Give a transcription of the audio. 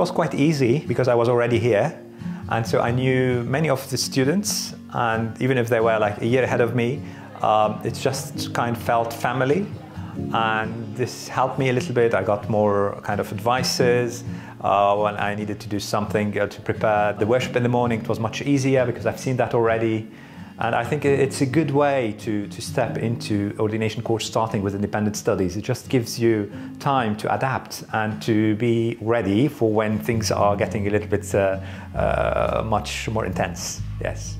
was quite easy because I was already here. And so I knew many of the students, and even if they were like a year ahead of me, um, it just kind of felt family. And this helped me a little bit. I got more kind of advices uh, when I needed to do something uh, to prepare the worship in the morning. It was much easier because I've seen that already. And I think it's a good way to, to step into ordination course starting with independent studies. It just gives you time to adapt and to be ready for when things are getting a little bit uh, uh, much more intense. Yes.